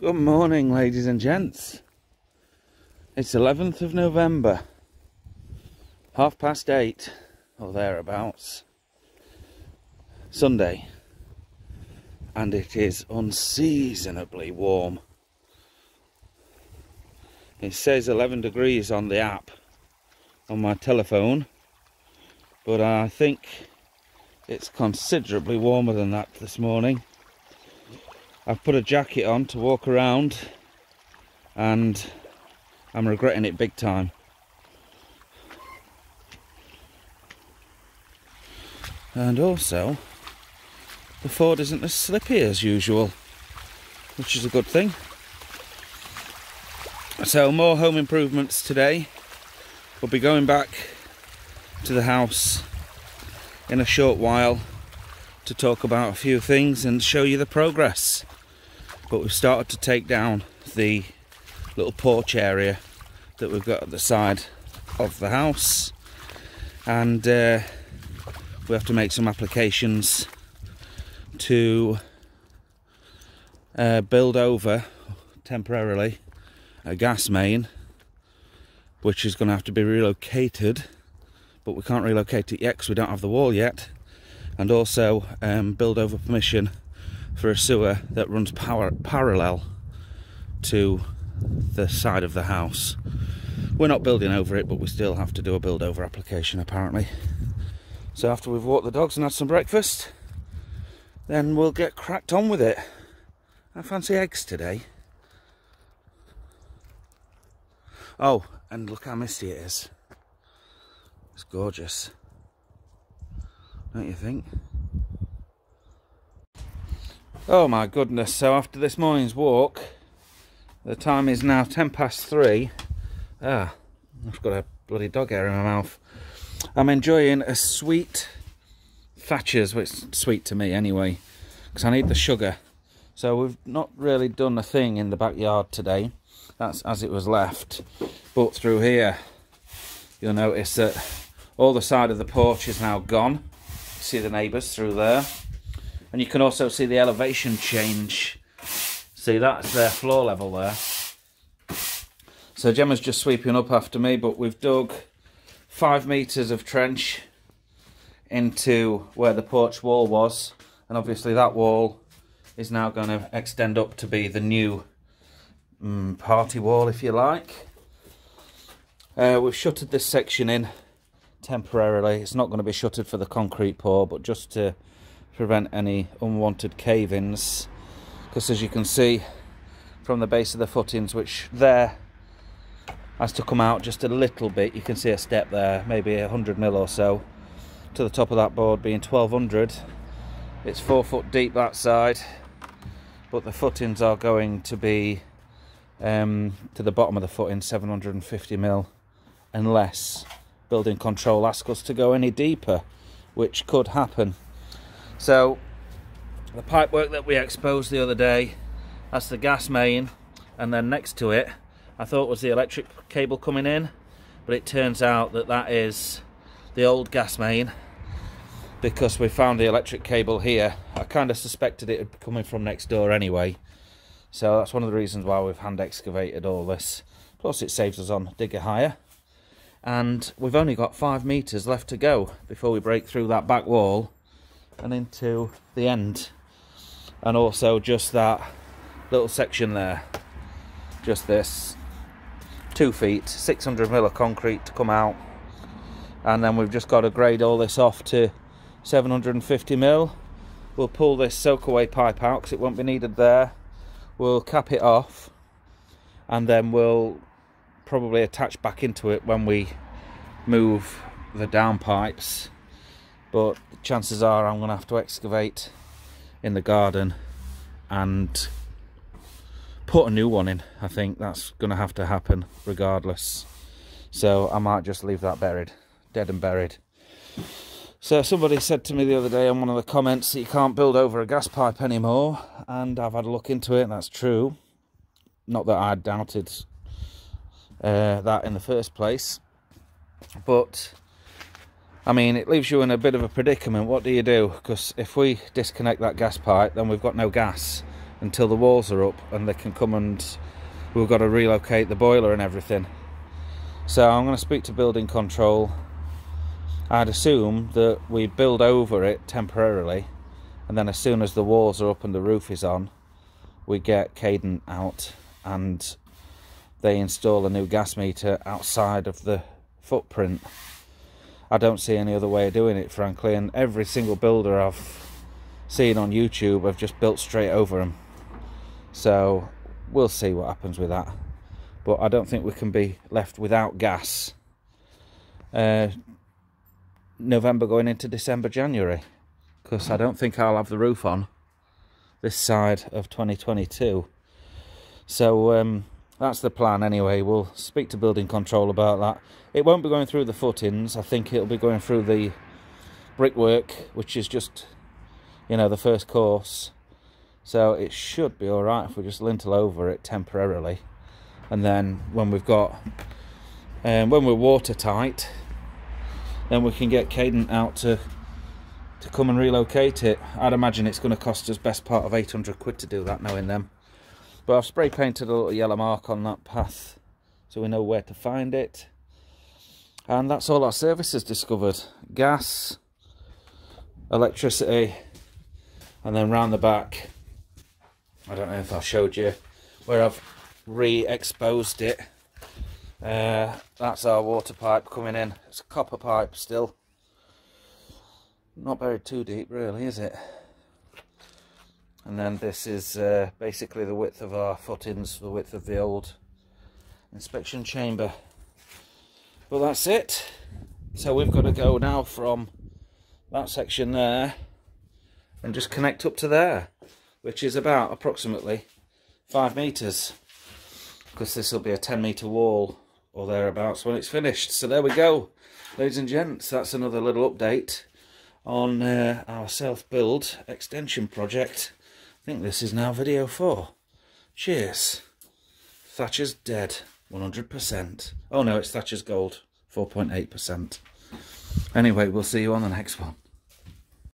Good morning, ladies and gents. It's 11th of November, half past eight or thereabouts, Sunday, and it is unseasonably warm. It says 11 degrees on the app on my telephone, but I think it's considerably warmer than that this morning. I've put a jacket on to walk around and I'm regretting it big time. And also, the Ford isn't as slippy as usual, which is a good thing. So more home improvements today. We'll be going back to the house in a short while to talk about a few things and show you the progress but we've started to take down the little porch area that we've got at the side of the house. And uh, we have to make some applications to uh, build over temporarily a gas main which is going to have to be relocated but we can't relocate it yet because we don't have the wall yet. And also um, build over permission for a sewer that runs power, parallel to the side of the house. We're not building over it, but we still have to do a build over application apparently. So after we've walked the dogs and had some breakfast, then we'll get cracked on with it. I fancy eggs today. Oh, and look how misty it is. It's gorgeous. Don't you think? Oh my goodness, so after this morning's walk, the time is now 10 past 3. Ah, I've got a bloody dog hair in my mouth. I'm enjoying a sweet Thatcher's, which is sweet to me anyway, because I need the sugar. So we've not really done a thing in the backyard today. That's as it was left. But through here, you'll notice that all the side of the porch is now gone. See the neighbours through there and you can also see the elevation change. See that's their floor level there. So Gemma's just sweeping up after me but we've dug five meters of trench into where the porch wall was. And obviously that wall is now going to extend up to be the new um, party wall if you like. Uh, we've shuttered this section in temporarily. It's not going to be shuttered for the concrete pour but just to prevent any unwanted cave-ins. Because as you can see from the base of the footings which there has to come out just a little bit you can see a step there maybe a hundred mil or so to the top of that board being 1200 it's four foot deep that side but the footings are going to be um, to the bottom of the footing 750 mil unless building control ask us to go any deeper which could happen so the pipework that we exposed the other day, that's the gas main, and then next to it, I thought was the electric cable coming in, but it turns out that that is the old gas main because we found the electric cable here. I kind of suspected it would be coming from next door anyway. So that's one of the reasons why we've hand excavated all this. Plus it saves us on digger hire. And we've only got five metres left to go before we break through that back wall and into the end. And also just that little section there. Just this. Two feet 600 mil of concrete to come out. And then we've just got to grade all this off to 750 mil. We'll pull this soak away pipe out because it won't be needed there. We'll cap it off. And then we'll probably attach back into it when we move the down pipes but chances are I'm going to have to excavate in the garden and put a new one in. I think that's going to have to happen regardless. So I might just leave that buried, dead and buried. So somebody said to me the other day on one of the comments that you can't build over a gas pipe anymore, and I've had a look into it, and that's true. Not that I doubted uh, that in the first place, but I mean, it leaves you in a bit of a predicament. What do you do? Because if we disconnect that gas pipe, then we've got no gas. until the walls are up and they can come and we've got to relocate the boiler and everything. So I'm going to speak to building control. I'd assume that we build over it temporarily and then as soon as the walls are up and the roof is on we get Cadent out and they install a new gas meter outside of the footprint. I don't see any other way of doing it frankly and every single builder I've seen on YouTube have just built straight over them. So we'll see what happens with that. But I don't think we can be left without gas. Uh, November going into December, January. Because I don't think I'll have the roof on this side of 2022. So um, that's the plan anyway. We'll speak to building control about that. It won't be going through the footings. I think it'll be going through the brickwork, which is just, you know, the first course. So it should be all right if we just lintel over it temporarily. And then when we've got, um, when we're watertight, then we can get Cadent out to to come and relocate it. I'd imagine it's going to cost us best part of 800 quid to do that, knowing them. But I've spray painted a little yellow mark on that path so we know where to find it. And that's all our services discovered. Gas, electricity, and then round the back, I don't know if I showed you, where I've re-exposed it. Uh, that's our water pipe coming in. It's a copper pipe still. Not buried too deep really, is it? And then this is uh, basically the width of our footings, the width of the old inspection chamber. But that's it. So we've got to go now from that section there and just connect up to there, which is about approximately five meters because this will be a 10 meter wall or thereabouts when it's finished. So there we go, ladies and gents. That's another little update on uh, our self-build extension project. I think this is now video four. Cheers. Thatcher's dead, 100%. Oh no, it's Thatcher's gold, 4.8%. Anyway, we'll see you on the next one.